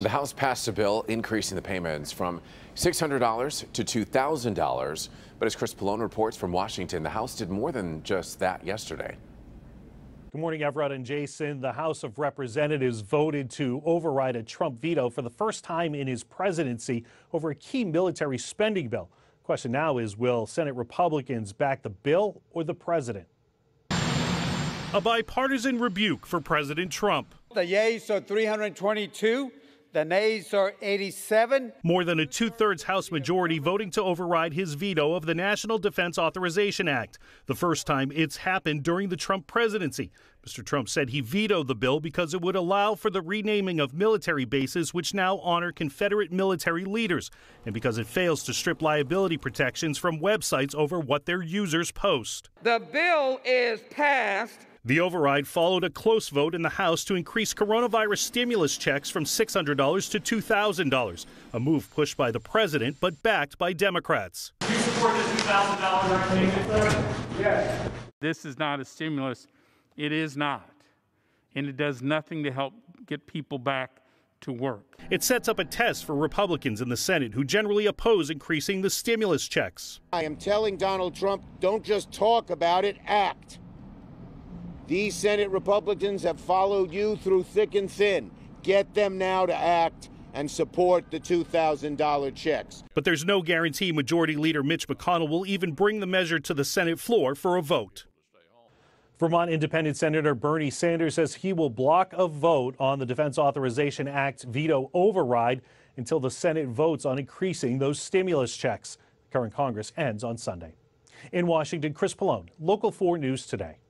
The House passed a bill increasing the payments from $600 to $2,000. But as Chris Pollone reports from Washington, the House did more than just that yesterday. Good morning, Everett and Jason. The House of Representatives voted to override a Trump veto for the first time in his presidency over a key military spending bill. Question now is will Senate Republicans back the bill or the president? A bipartisan rebuke for President Trump. The yeas are 322. The nays are 87. More than a two thirds House majority voting to override his veto of the National Defense Authorization Act, the first time it's happened during the Trump presidency. Mr. Trump said he vetoed the bill because it would allow for the renaming of military bases which now honor Confederate military leaders, and because it fails to strip liability protections from websites over what their users post. The bill is passed the override followed a close vote in the House to increase coronavirus stimulus checks from $600 to $2,000, a move pushed by the president but backed by Democrats. Do you support the $2,000 Yes. This is not a stimulus. It is not. And it does nothing to help get people back to work. It sets up a test for Republicans in the Senate who generally oppose increasing the stimulus checks. I am telling Donald Trump don't just talk about it, act. These Senate Republicans have followed you through thick and thin. Get them now to act and support the $2,000 checks. But there's no guarantee Majority Leader Mitch McConnell will even bring the measure to the Senate floor for a vote. Vermont Independent Senator Bernie Sanders says he will block a vote on the Defense Authorization Act veto override until the Senate votes on increasing those stimulus checks. The current Congress ends on Sunday. In Washington, Chris Pollone, Local 4 News Today.